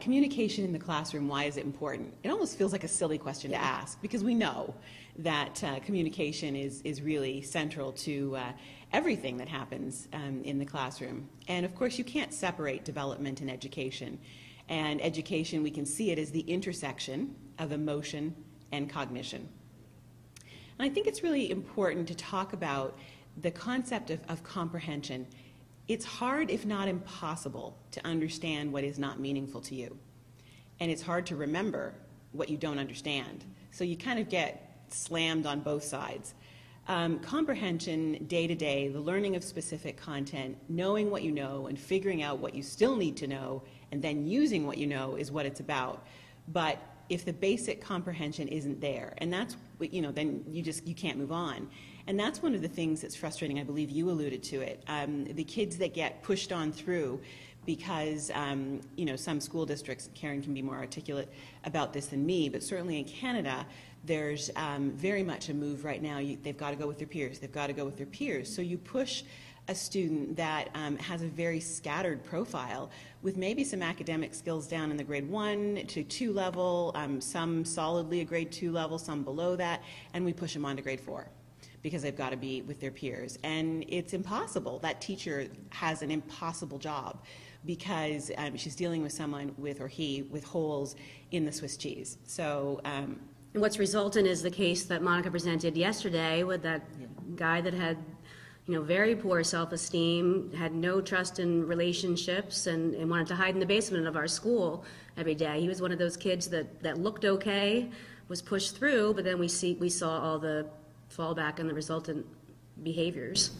Communication in the classroom, why is it important? It almost feels like a silly question to ask because we know that uh, communication is, is really central to uh, everything that happens um, in the classroom. And of course, you can't separate development and education. And education, we can see it as the intersection of emotion and cognition. And I think it's really important to talk about the concept of, of comprehension it's hard, if not impossible, to understand what is not meaningful to you. And it's hard to remember what you don't understand. So you kind of get slammed on both sides. Um, comprehension, day to day, the learning of specific content, knowing what you know and figuring out what you still need to know, and then using what you know is what it's about. But if the basic comprehension isn't there, and that's, you know, then you just, you can't move on. And that's one of the things that's frustrating. I believe you alluded to it. Um, the kids that get pushed on through because um, you know some school districts, Karen can be more articulate about this than me, but certainly in Canada, there's um, very much a move right now. You, they've got to go with their peers. They've got to go with their peers. So you push a student that um, has a very scattered profile with maybe some academic skills down in the grade one to two level, um, some solidly a grade two level, some below that, and we push them on to grade four because they've got to be with their peers. And it's impossible. That teacher has an impossible job because um, she's dealing with someone with, or he, with holes in the Swiss cheese. So, um, and what's resulted is the case that Monica presented yesterday with that yeah. guy that had you know, very poor self-esteem, had no trust in relationships, and, and, wanted to hide in the basement of our school every day. He was one of those kids that, that looked okay, was pushed through, but then we see we saw all the fallback and the resultant behaviors.